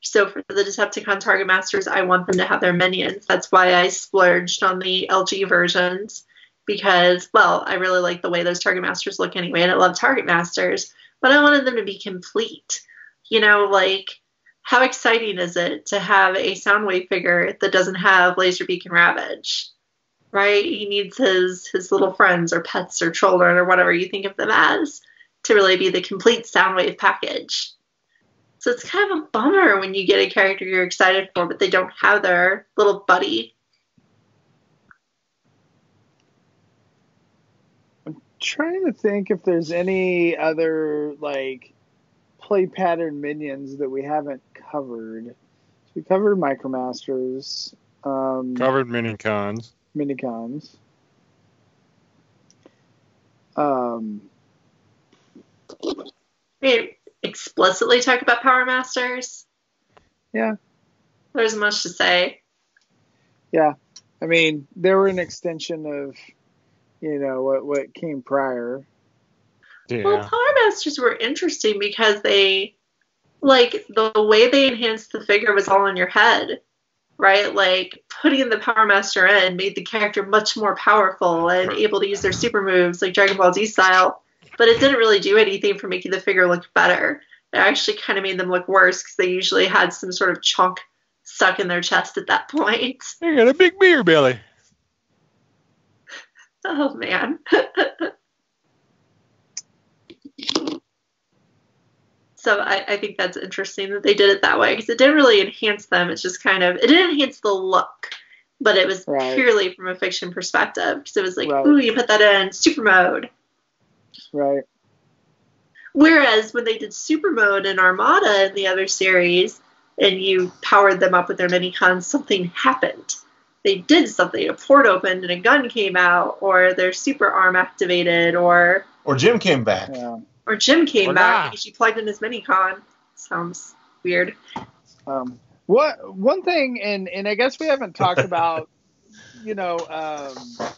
So for the Decepticon Target Masters, I want them to have their minions. That's why I splurged on the LG versions because, well, I really like the way those Target Masters look anyway, and I love Target Masters, but I wanted them to be complete. You know, like how exciting is it to have a Soundwave figure that doesn't have Laserbeak and Ravage? Right? He needs his his little friends or pets or children or whatever you think of them as to really be the complete Soundwave package. So it's kind of a bummer when you get a character you're excited for, but they don't have their little buddy. Trying to think if there's any other like play pattern minions that we haven't covered. So we covered Micromasters, um, Covered mini cons. Minicons. Um, We explicitly talk about Power Masters. Yeah. There's much to say. yeah, I mean they were an extension of, you know, what what came prior. Well, Power Masters were interesting because they, like, the way they enhanced the figure was all in your head, right? Like, putting the Power Master in made the character much more powerful and able to use their super moves, like Dragon Ball Z style. But it didn't really do anything for making the figure look better. It actually kind of made them look worse because they usually had some sort of chunk stuck in their chest at that point. They got a big beer belly. Oh, man. so I, I think that's interesting that they did it that way because it didn't really enhance them. It's just kind of, it didn't enhance the look, but it was Right. purely from a fiction perspective because it was like, Right. ooh, you put that in super mode. Right. Whereas when they did super mode in Armada in the other series and you powered them up with their mini cons, something happened. They did something. A port opened and a gun came out, or their super arm activated, or Or Jim came back. Yeah. or Jim came Or back not. because you plugged in his mini con. Sounds weird. Um, what one thing, and and I guess we haven't talked about, you know, um,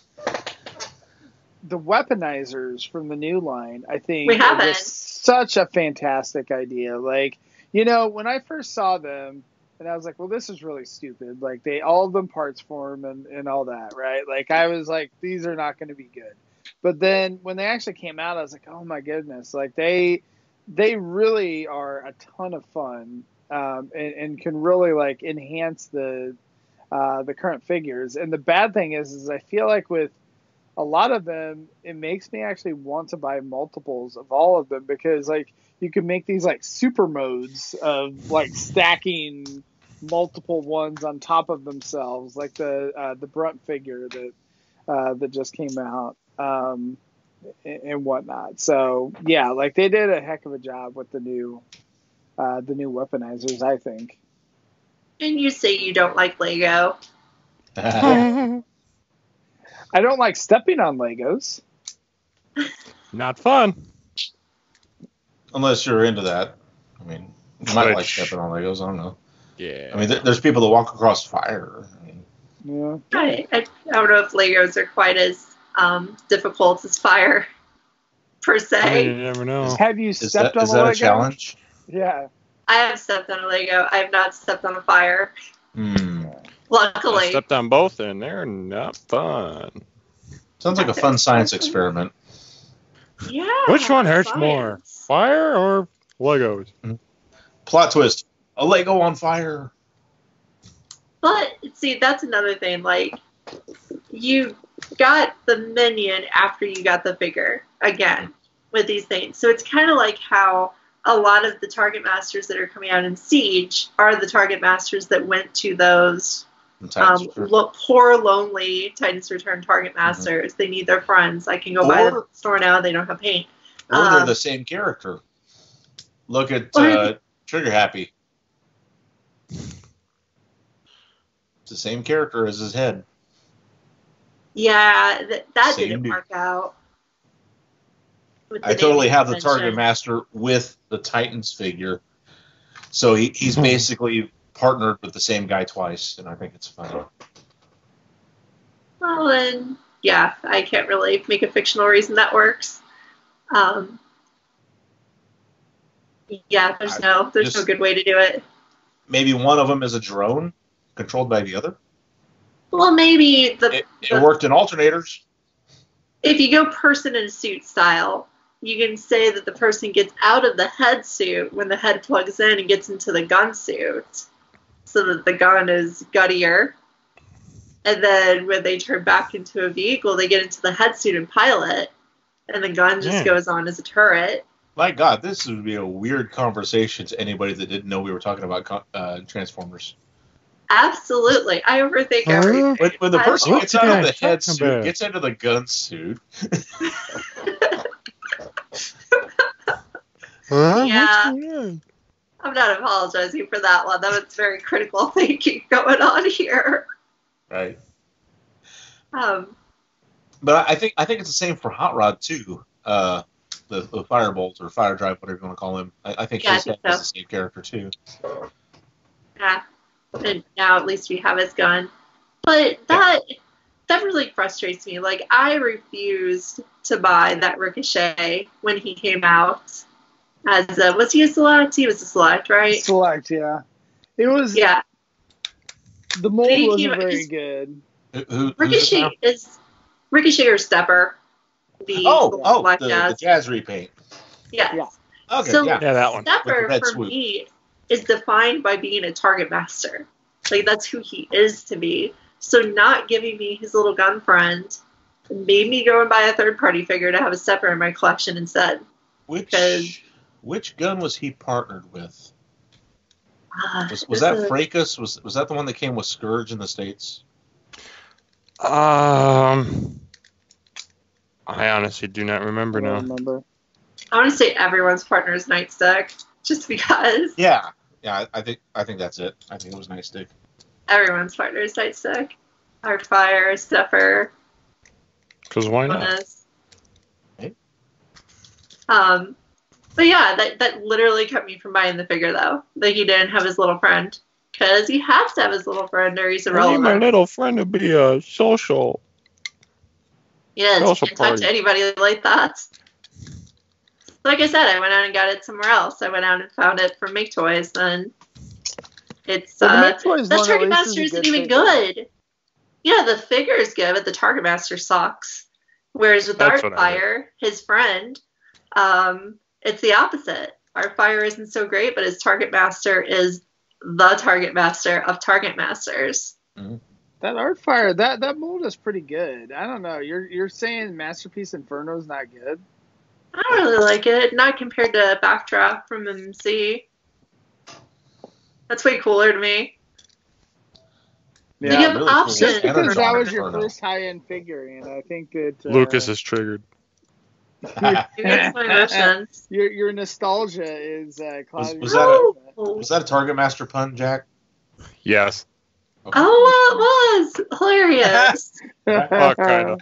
the weaponizers from the new line. I think We haven't. just such a fantastic idea. Like, you know, when I first saw them, and I was like, well, this is really stupid. Like, they all of them parts form and and all that, right? Like, I was like, these are not going to be good. But then when they actually came out, I was like, oh my goodness, like they they really are a ton of fun um, and, and can really like enhance the uh, the current figures. And the bad thing is, is I feel like with a lot of them, it makes me actually want to buy multiples of all of them because like you can make these like super modes of like stacking multiple ones on top of themselves, like the uh, the Brunt figure that uh, that just came out um, and, and whatnot. So yeah, like they did a heck of a job with the new uh, the new weaponizers, I think. And you say you don't like Lego. I don't like stepping on Legos. Not fun. Unless you're into that. I mean, you might like stepping on Legos. I don't know. Yeah. I mean, th- there's people that walk across fire. I mean, Yeah. I, I, I don't know if Legos are quite as um, difficult as fire, per I mean, se. you never know. Have you is stepped that, on is a that Lego? a challenge? Yeah. I have stepped on a Lego. I have not stepped on a fire. Hmm. I Luckily. stepped on both and they're not fun. Sounds like a fun science experiment. Yeah. Which one hurts more? Fire or Legos? Plot twist: a Lego on fire. But see, that's another thing. Like, you got the minion after you got the figure again with these things. So it's kind of like how a lot of the target masters that are coming out in Siege are the target masters that went to those in Titan's um, Return. lo- poor, lonely Titans Return target masters. They need their friends. I can go buy them at the store now. They don't have paint. or they're um, the same character. Look at or- uh, Trigger Happy. It's the same character as his head. Yeah, th- that Same didn't dude. work out. I totally have the convention. Target Master with the Titans figure. So he, he's Hmm. basically partnered with the same guy twice, and I think it's funny. Well, then, yeah, I can't really make a fictional reason that works. Um, yeah, there's no, there's no good way to do it. Maybe one of them is a drone controlled by the other. Well, maybe the It, it worked in alternators. if you go person in suit style, you can say that the person gets out of the head suit when the head plugs in and gets into the gun suit, so that the gun is guttier. And then when they turn back into a vehicle, they get into the head suit and pilot, and the gun just Yeah. goes on as a turret. My God, this would be a weird conversation to anybody that didn't know we were talking about uh, Transformers. Absolutely, I overthink Huh? everything. When, when the person What gets out of the head suit, about? gets into the gun suit, Huh? Yeah. What's going on? I'm not apologizing for that one. That was very critical thinking going on here. right? Um, But I think I think it's the same for Hot Rod too. Uh, the, the Firebolt or Fire Drive, whatever you want to call him. I, I think Yeah, I think so. the same character too. yeah, and now at least we have his gun. But that that really frustrates me. Like I refused to buy that Ricochet when he came out. As a, was he a select? He was a select, right? Select, yeah. It was Yeah, the mold He- he- wasn't very he's- good. Who, who, Ricochet now? is Ricochet or Stepper. The Oh, oh, Black the, the Jazz. jazz repaint. Yes. Yeah. Okay, So- yeah. Yeah, that one. With Stepper for swoop. me is defined by being a target master. Like that's who he is to me. So not giving me his little gun friend made me go and buy a third party figure to have a Stepper in my collection instead. Which because- which gun was he partnered with? Ah, Was, was this that is- Fracas? Was was that the one that came with Scourge in the states? Um, I honestly do not remember don't now. remember. I want to say everyone's partner is Nightstick, just because Yeah, yeah. I, I think I think that's it. I think it was Night Stick. everyone's partner is Nightstick. Artfire, Stepper, Because why not? bonus. Okay. Um, but yeah, that that literally kept me from buying the figure though. That he didn't have his little friend because he has to have his little friend or he's I need my little friend to be a social. Yeah, you social can't talk to anybody like that. Like I said, I went out and got it somewhere else. I went out and found it from MakeToys, and it's But the uh, MakeToys that one at Target Master isn't good even figure. good. Yeah, the figure is good, but the Target Master sucks. Whereas with That's what I Artfire, his friend, um, it's the opposite. Artfire isn't so great, but his target master is the target master of target masters. That Artfire, that that mold is pretty good. I don't know. You're you're saying Masterpiece Inferno is not good? I don't really like it, not compared to Backdraft from MC. That's way cooler to me. They Yeah, give really cool. options. Yes, because that was your first high end figure, and I think that uh, Lucas is triggered. Maybe it's my emotions. your your nostalgia is uh, clouding. was that a- Was that a Target Master pun, Jack? Yes. oh, well, it was hilarious. Oh, kind of.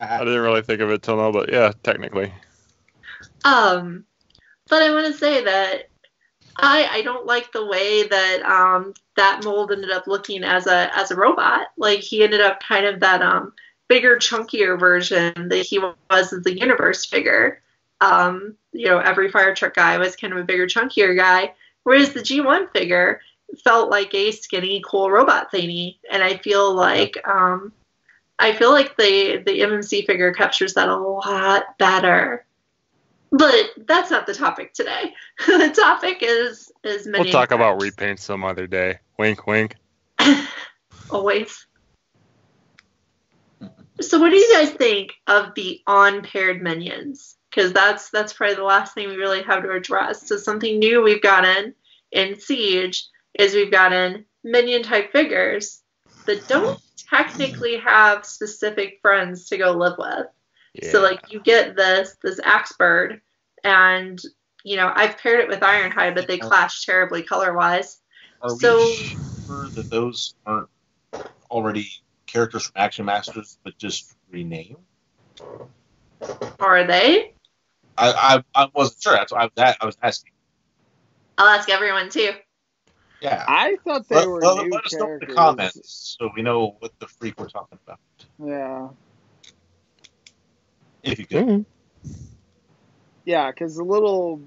I didn't really think of it till now, but yeah, technically. Um, but I want to say that I I don't like the way that um that mold ended up looking as a as a robot. Like he ended up kind of that um bigger, chunkier version that he was as the universe figure. Um, you know, every fire truck guy was kind of a bigger, chunkier guy, whereas the G1 figure felt like a skinny, cool robot thingy. And I feel like um I feel like the the MMC figure captures that a lot better. But that's not the topic today. the topic is is many We'll talk about repaint some other day. Wink, wink. always. So, what do you guys think of the on-paired minions? Because that's that's probably the last thing we really have to address. So, something new we've gotten in Siege is we've gotten minion type figures that don't technically have specific friends to go live with. Yeah. So like you get this this axe bird, and you know I've paired it with Ironhide, but they clash terribly color wise. Are So- we sure that those aren't already characters from Action Masters, but just renamed? Are they? I I, I wasn't sure. That's why I was, a- I was asking. I'll ask everyone too. Yeah. I thought they Let, were let- new let us know in the comments so we know what the freak we're talking about. Yeah, If you could. Mhm. yeah, because the little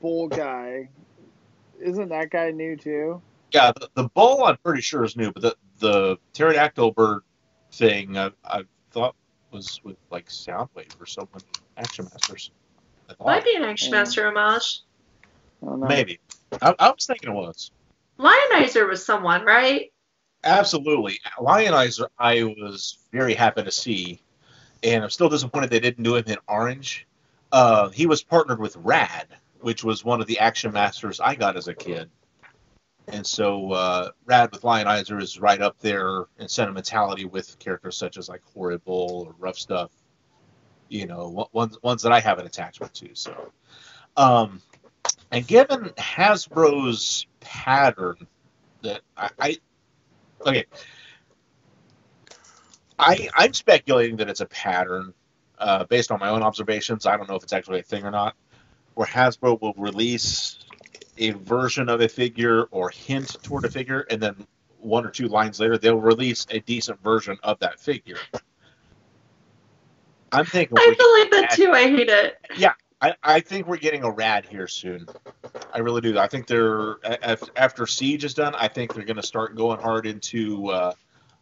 bull guy, isn't that guy new too? Yeah, the, the bull I'm pretty sure is new, but the the pterodactyl bird thing I, I thought was with like Soundwave or someone Action Masters. Might be an Action Yeah. Master homage. I. Maybe. I, I was thinking it was. Leonizer was someone, right? Absolutely. Leonizer, I was very happy to see, and I'm still disappointed they didn't do him in orange. Uh, he was partnered with Rad, which was one of the action masters I got as a kid. And so uh, Rad with Leonizer is right up there in sentimentality with characters such as like Horri-Bull or Rough Stuff, you know, one- ones, ones that I have an attachment to. So, um, and given Hasbro's pattern that I, I okay. I I'm speculating that it's a pattern uh, based on my own observations. I don't know if it's actually a thing or not. Where Hasbro will release a version of a figure or hint toward a figure, and then one or two lines later they'll release a decent version of that figure. I'm thinking I feel like that too. I hate it. I, I think we're getting a rad here soon. I really do. I think they're after Siege is done. I think they're going to start going hard into uh,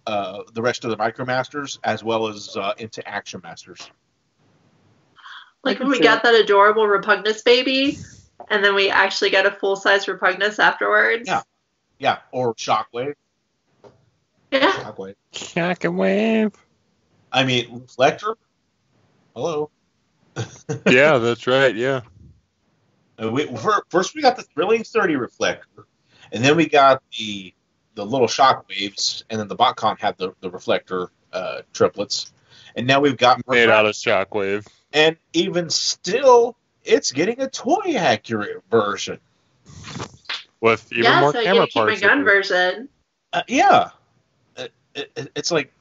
uh, the rest of the Micromasters as well as uh, into Action Masters. Like when we see got that adorable Repugnus baby, and then we actually got a full size Repugnus afterwards. Yeah. Yeah, or Shockwave. Yeah. Shockwave. Shockwave. I mean, Reflector. Hello. Yeah, that's right. Yeah. Uh, we, first, we got the Thrilling 30 Reflector, and then we got the the little Shockwaves, and then the BotCon had the, the Reflector uh, triplets. And now we've got Made out of shockwave. and even still, it's getting a toy accurate version. With even yeah, more so I camera get to keep my parts. gun version. Uh, yeah, it, it, it's like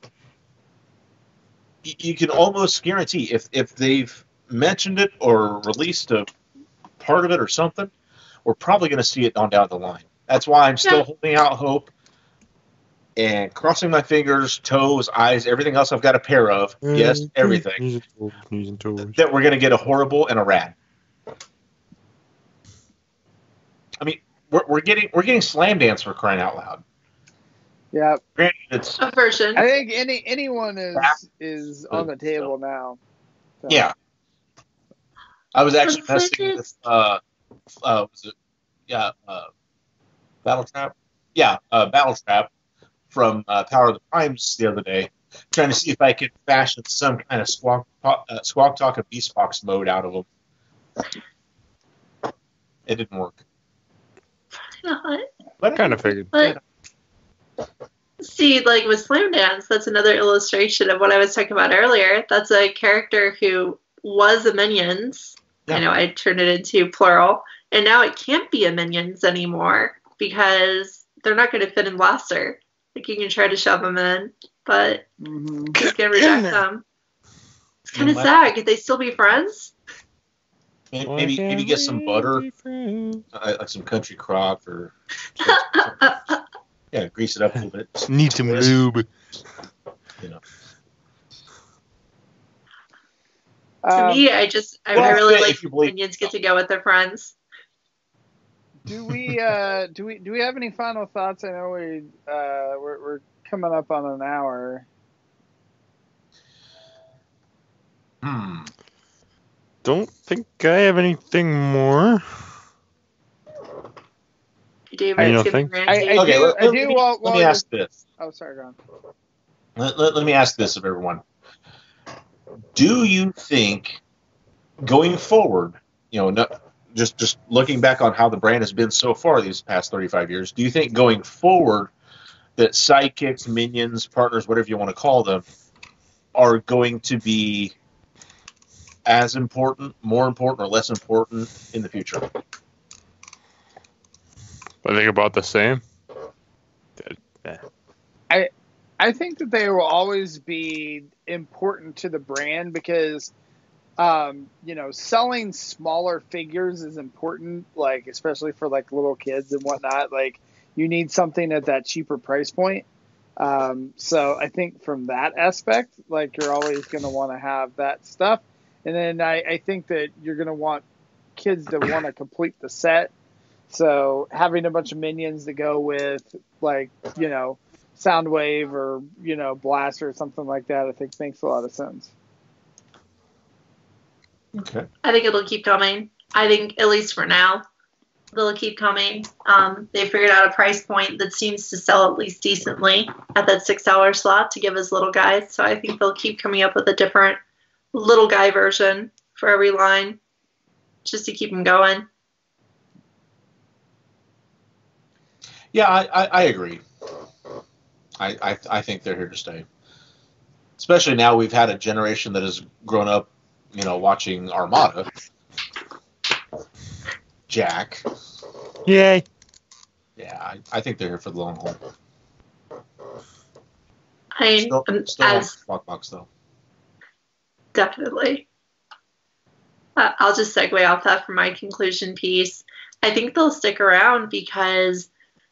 you can almost guarantee if if they've mentioned it or released a part of it or something, we're probably going to see it on down the line. That's why I'm still Yeah. holding out hope and crossing my fingers, toes, eyes, everything else I've got a pair of. Yes, Mm-hmm. everything. Using tools, using tools. that we're going to get a Horri-Bull and a rad. I mean, we're, we're getting we're getting slam dance for crying out loud. Yeah, it's A version. I think any anyone is is on the table now. So. yeah. I was actually Let's messing say with uh, uh, was it, yeah, uh, Battle Trap, yeah, uh, Battle Trap from uh, Power of the Primes the other day, trying to see if I could fashion some kind of squawk uh, squawk talk and beast box mode out of them. It didn't work. Not. But Kind of figured. But see, like with Slam Dance, that's another illustration of what I was talking about earlier. That's a character who was a Minions. Yeah. I know I turned it into plural, and now it can't be a Minions anymore because they're not going to fit in Blaster. Like you can try to shove them in, but hmm you can reject them. It's kind of sad. Could they still be friends? Maybe maybe, maybe get some butter, uh, like some country crock, or yeah, grease it up a little bit. Need some lube. You know. to Um, me, I just I, well, I really if like you believe- Minions get to go with their friends. do we uh, do we do we have any final thoughts? I know we uh, we're, we're coming up on an hour. Don't think I have anything more. David, I don't think- ranty. I Okay, do- let, I let do me, want- let me to- ask this. Oh, sorry, go. Let, let, let me ask this of everyone. Do you think going forward, you know, no, just just looking back on how the brand has been so far these past 35 years, do you think going forward that sidekicks, minions, partners, whatever you want to call them, are going to be as important, more important, or less important in the future? I think about the same. I I think that they will always be important to the brand because, um, you know, selling smaller figures is important, like especially for like little kids and whatnot. Like you need something at that cheaper price point. Um, so I think from that aspect, like you're always going to want to have that stuff. And then I, I think that you're going to want kids to want to complete the set. So having a bunch of minions to go with, like, you know, Soundwave or you know Blaster or something like that, I think makes a lot of sense. Okay. I think it'll keep coming. I think at least for now, they'll keep coming. Um, they figured out a price point that seems to sell at least decently at that six dollar slot to give us little guys. So I think they'll keep coming up with a different little guy version for every line, just to keep them going. Yeah, I, I, I agree. I, I I think they're here to stay. Especially now we've had a generation that has grown up, you know, watching Armada. Jack. Yay. Yeah, I, I think they're here for the long haul. I Still, um, still as Lockbox though. Definitely. Uh, I'll just segue off that for my conclusion piece. I think they'll stick around because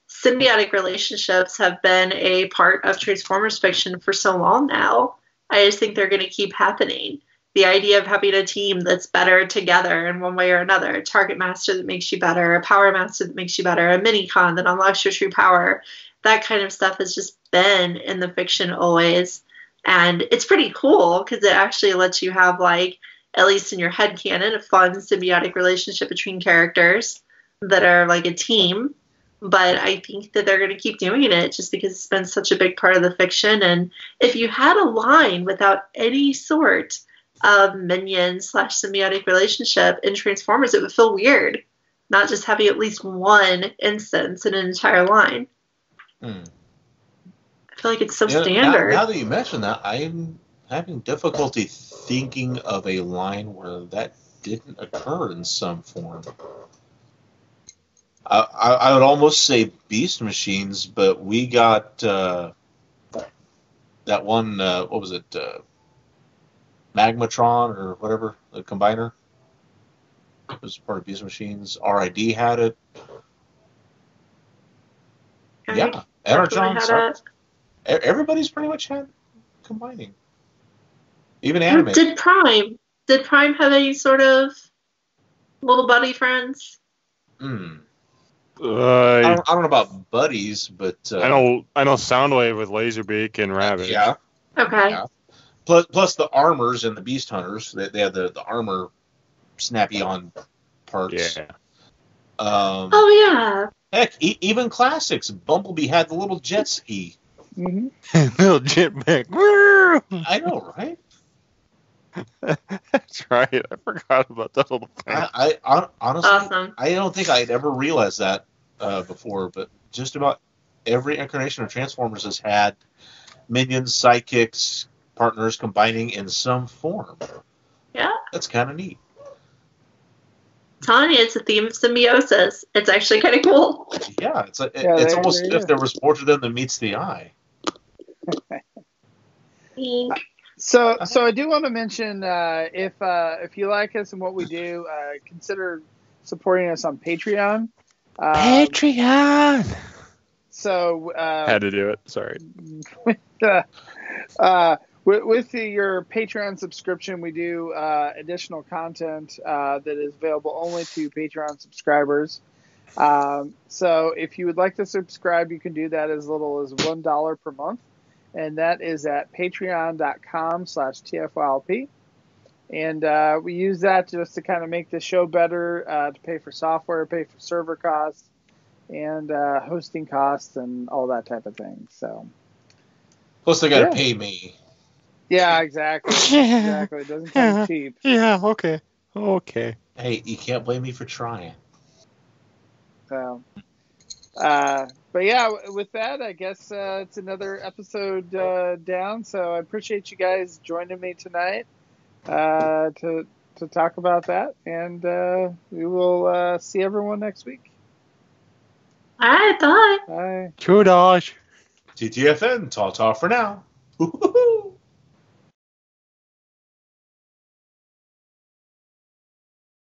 symbiotic relationships have been a part of Transformers fiction for so long now. I just think they're going to keep happening. The idea of having a team that's better together in one way or another, a target master that makes you better, a power master that makes you better, a mini con that unlocks your true power, that kind of stuff has just been in the fiction always and it's pretty cool because it actually lets you have like at least in your head canon a fun symbiotic relationship between characters that are like a team. But i think that they're going to keep doing it just because it's been such a big part of the fiction. And if you had a line without any sort of minion slash symbiotic relationship in transformers it would feel weird not just having at least one instance in an entire line. Hmm. I feel like it's so Yeah, now- standard Now, that you mention that, I'm having difficulty thinking of a line where that didn't occur in some form. I, I, I would almost say beast machines, but we got uh, that one. Uh, what was it? Uh, Magmatron or whatever the combiner. It was part of beast machines. RID had it. I Yeah, Energon. Everybody's pretty much had combining. Even anime. Did Prime? Did Prime have any sort of little buddy friends? Hmm. I, Uh, don't, I don't know about buddies, but uh, I know I know Soundwave with Laserbeak and Rabbit. Yeah. Okay. Yeah. Plus, plus the armors and the beast hunters. They, they had the, the armor snappy on parts. Yeah. Um, Oh yeah. Heck, e- even classics. Bumblebee had the little jet ski. Hmm Little jetpack. I know, right? That's right. I forgot about that little thing. I, I honestly, Awesome. I don't think I'd ever realized that uh, before, but just about every incarnation of Transformers has had minions, sidekicks, partners combining in some form. Yeah. That's kind of neat. telling you, it's a theme of symbiosis. It's actually kind of cool. Yeah, it's like, Yeah, it's there- almost there you if there was more to them than meets the eye. Ink. So, so I do want to mention uh, if uh, if you like us and what we do, uh, consider supporting us on Patreon. Um, Patreon. So, uh, Had to do it. Sorry. uh, uh, with, with the, your Patreon subscription, we do uh, additional content uh, that is available only to Patreon subscribers. Um, so if you would like to subscribe, you can do that as little as one dollar per month, and that is at patreon.com slash tfylp. And uh, we use that just to kind of make the show better, uh, to pay for software, pay for server costs, and uh, hosting costs, and all that type of thing. So. Plus, they got to Yeah. pay me. Yeah, exactly. Exactly. It doesn't come cheap. Yeah. Okay. Okay. Hey, you can't blame me for trying. So, uh, but yeah, with that, I guess uh, it's another episode uh, down. So I appreciate you guys joining me tonight uh, to to talk about that, and uh, we will uh, see everyone next week. All right, bye. Bye. Kudos. TTFN, ta ta for now. Woo-hoo-hoo.